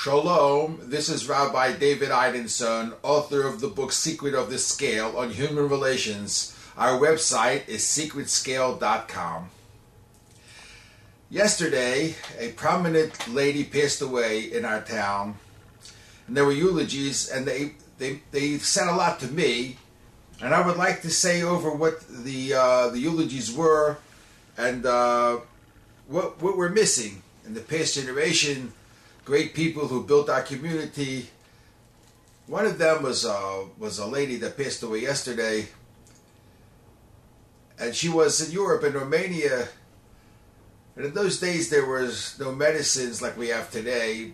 Shalom, this is Rabbi David Eidensohn, author of the book Secret of the Scale on Human Relations. Our website is secretscale.com. Yesterday, a prominent lady passed away in our town, and there were eulogies, and they, they, they said a lot to me, and I would like to say over what the, uh, the eulogies were and uh, what, what we're missing in the past generation great people who built our community. One of them was uh, was a lady that passed away yesterday, and she was in Europe in Romania. And in those days, there was no medicines like we have today.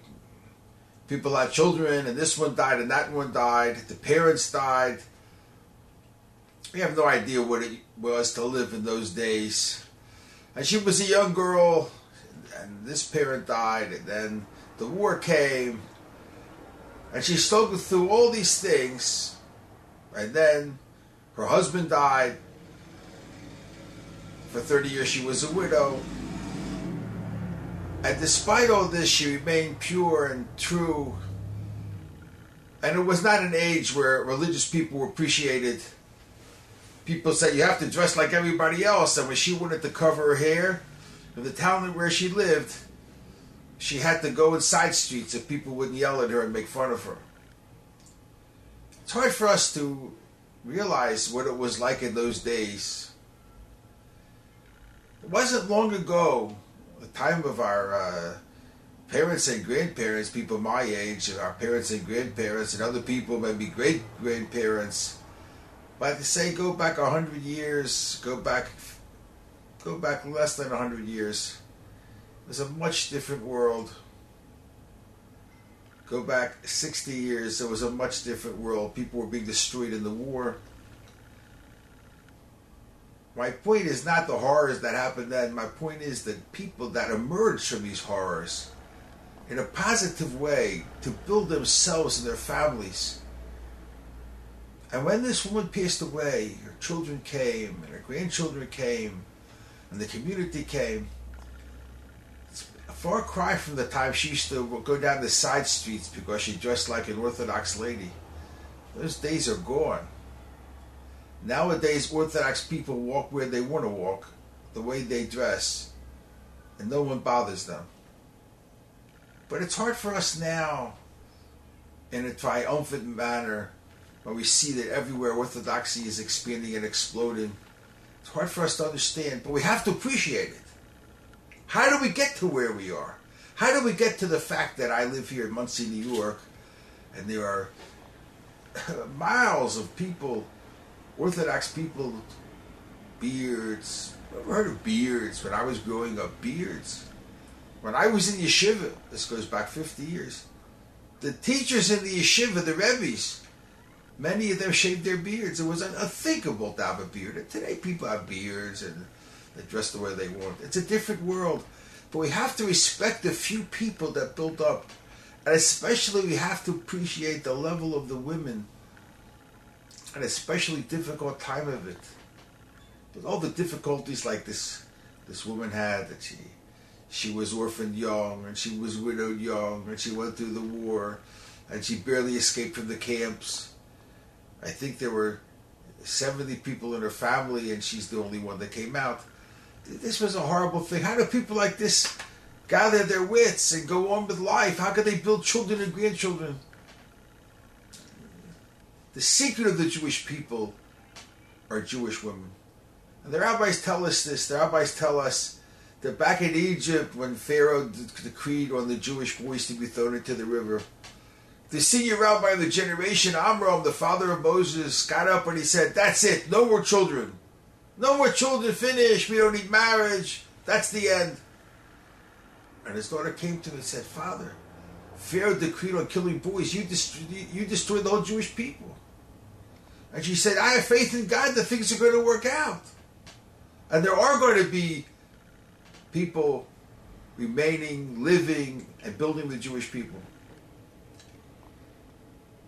People had children, and this one died, and that one died. The parents died. We have no idea what it was to live in those days. And she was a young girl, and this parent died, and then the war came, and she struggled through all these things, and then her husband died. For 30 years, she was a widow. And despite all this, she remained pure and true. And it was not an age where religious people were appreciated. People said you have to dress like everybody else. And when she wanted to cover her hair, in the town where she lived, she had to go in side streets so people wouldn't yell at her and make fun of her. It's hard for us to realize what it was like in those days. It wasn't long ago, the time of our uh, parents and grandparents, people my age, and our parents and grandparents, and other people, maybe great grandparents. But to say go back a hundred years, go back, go back less than a hundred years it was a much different world. Go back 60 years, it was a much different world. People were being destroyed in the war. My point is not the horrors that happened then. My point is that people that emerged from these horrors in a positive way to build themselves and their families. And when this woman passed away, her children came, and her grandchildren came, and the community came far cry from the time she used to go down the side streets because she dressed like an Orthodox lady. Those days are gone. Nowadays, Orthodox people walk where they want to walk, the way they dress, and no one bothers them. But it's hard for us now, in a triumphant manner, when we see that everywhere Orthodoxy is expanding and exploding. It's hard for us to understand, but we have to appreciate it. How do we get to where we are? How do we get to the fact that I live here in Monsey, New York, and there are miles of people, Orthodox people, beards. I've heard of beards when I was growing up. Beards. When I was in yeshiva, this goes back 50 years, the teachers in the yeshiva, the rebbes, many of them shaved their beards. It was unthinkable to have a beard. And today people have beards and they dress the way they want. It's a different world. But we have to respect the few people that built up. And especially we have to appreciate the level of the women. An especially difficult time of it. With all the difficulties like this this woman had that she she was orphaned young and she was widowed young and she went through the war and she barely escaped from the camps. I think there were 70 people in her family and she's the only one that came out this was a horrible thing. How do people like this gather their wits and go on with life? How could they build children and grandchildren? The secret of the Jewish people are Jewish women. And the rabbis tell us this. The rabbis tell us that back in Egypt, when Pharaoh decreed on the Jewish boys to be thrown into the river, the senior rabbi of the generation, Amram, the father of Moses, got up and he said, That's it, no more children. No more children, finish. We don't need marriage. That's the end. And his daughter came to him and said, Father, Pharaoh decreed on killing boys. You, dest- you destroyed the whole Jewish people. And she said, I have faith in God that things are going to work out. And there are going to be people remaining, living, and building the Jewish people.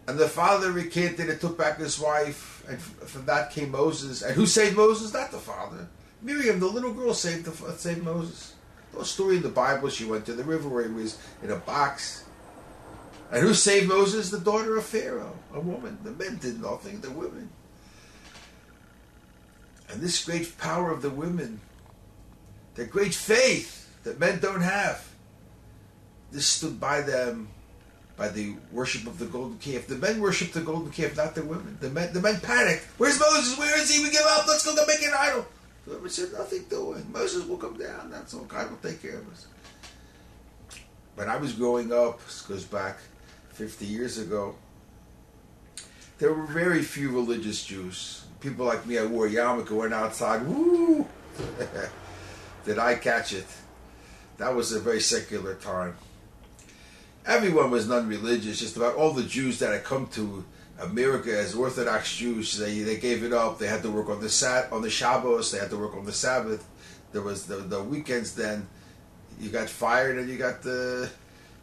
And the father recanted and took back his wife, and from that came Moses. And who saved Moses? Not the father. Miriam, the little girl, saved the, saved Moses. The story in the Bible, she went to the river where he was in a box. And who saved Moses? The daughter of Pharaoh, a woman. The men did nothing, the women. And this great power of the women, the great faith that men don't have, this stood by them by the worship of the golden calf. The men worshipped the golden calf, not the women. The men, the men panicked. Where's Moses? Where is he? We give up. Let's go make an idol. The women said, nothing doing. Moses will come down. That's all. God will take care of us. When I was growing up, this goes back 50 years ago, there were very few religious Jews. People like me, I wore a yarmulke, went outside, woo! Did I catch it? That was a very secular time everyone was non-religious. Just about all the Jews that had come to America as Orthodox Jews, they, they gave it up. They had to work on the sat on the Shabbos. They had to work on the Sabbath. There was the, the weekends. Then you got fired and you got the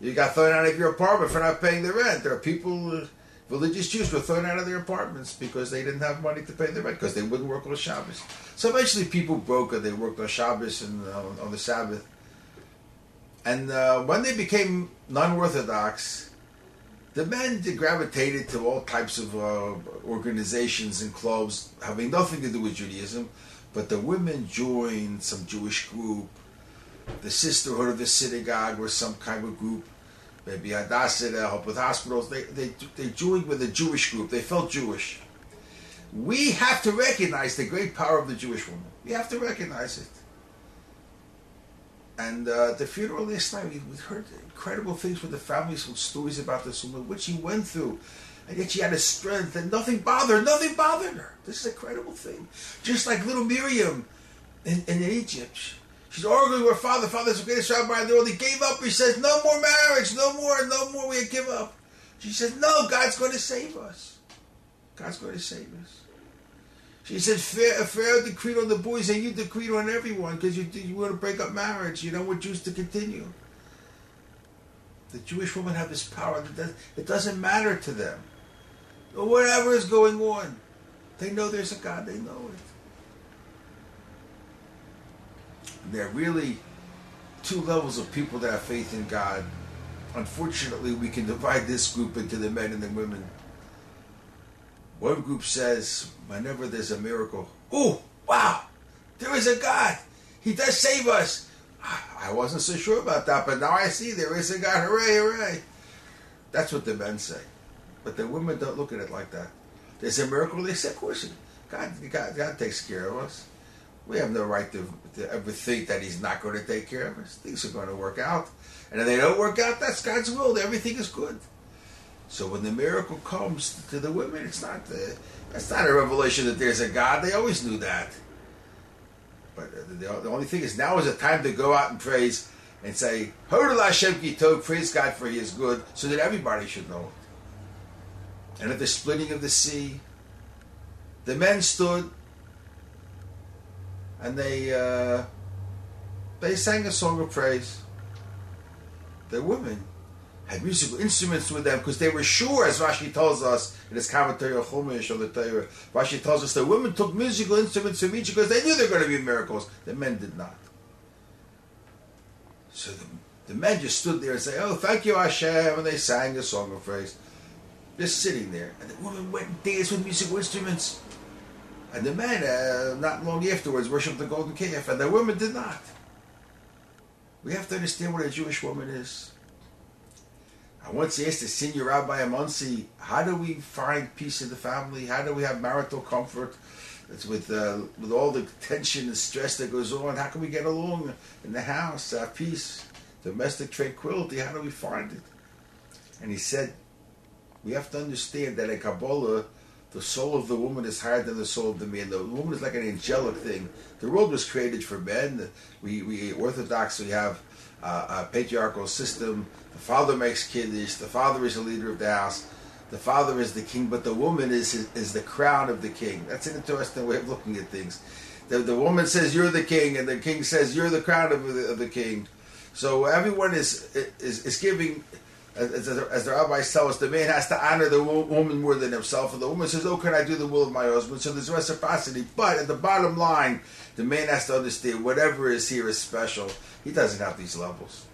you got thrown out of your apartment for not paying the rent. There are people. Religious Jews were thrown out of their apartments because they didn't have money to pay the rent because they wouldn't work on Shabbos. So eventually, people broke and they worked on Shabbos and uh, on the Sabbath. And uh, when they became non-Orthodox, the men gravitated to all types of uh, organizations and clubs having nothing to do with Judaism, but the women joined some Jewish group, the Sisterhood of the Synagogue or some kind of group, maybe Hadassah to help with hospitals. They, they, they joined with a Jewish group. They felt Jewish. We have to recognize the great power of the Jewish woman. We have to recognize it. And uh, the funeral last night, we, we heard incredible things from the families, some stories about this woman, what she went through. And yet she had a strength and nothing bothered, nothing bothered her. This is a incredible thing. Just like little Miriam in, in Egypt. She's arguing with her father. Father's the greatest rabbi in the world. He gave up. He says, no more marriage, no more, no more. We give up. She says, no, God's going to save us. God's going to save us. She said, fair, fair decreed on the boys and you decreed on everyone because you, you want to break up marriage. You don't want Jews to continue. The Jewish women have this power it doesn't matter to them. Whatever is going on, they know there's a God. They know it. And there are really two levels of people that have faith in God. Unfortunately, we can divide this group into the men and the women. One group says, whenever there's a miracle, oh, wow, there is a God. He does save us. I wasn't so sure about that, but now I see there is a God. Hooray, hooray. That's what the men say. But the women don't look at it like that. There's a miracle, they say, of course, God, God, God takes care of us. We have no right to, to ever think that He's not going to take care of us. Things are going to work out. And if they don't work out, that's God's will. Everything is good. So when the miracle comes to the women, it's not the, that's not a revelation that there's a God. They always knew that. But the, the only thing is now is a time to go out and praise and say, Hodu l'Hashem Kitov, praise God for He is good, so that everybody should know it. And at the splitting of the sea, the men stood and they uh, they sang a song of praise. The women had musical instruments with them because they were sure, as Rashi tells us in his commentary on Chumash the Torah, Rashi tells us that women took musical instruments from each because they knew there were going to be miracles. The men did not. So the, the men just stood there and say, "Oh, thank you, Hashem," and they sang a song of praise, just sitting there. And the women went and danced with musical instruments, and the men, uh, not long afterwards, worshipped the golden calf, and the women did not. We have to understand what a Jewish woman is. I once asked the senior rabbi Amonsi, how do we find peace in the family? How do we have marital comfort? It's with uh, with all the tension and stress that goes on. How can we get along in the house, have peace, domestic tranquility? How do we find it? And he said, we have to understand that in Kabbalah, the soul of the woman is higher than the soul of the man. The woman is like an angelic thing. The world was created for men. We, we Orthodox, we have a patriarchal system. The father makes kiddush. The father is the leader of the house. The father is the king, but the woman is is the crown of the king. That's an interesting way of looking at things. The, the woman says you're the king, and the king says you're the crown of the, of the king. So everyone is is, is giving. As, as the rabbis tell us, the man has to honor the woman more than himself, and the woman says, "Oh, can I do the will of my husband?" So there's reciprocity. But at the bottom line, the man has to understand whatever is here is special. He doesn't have these levels.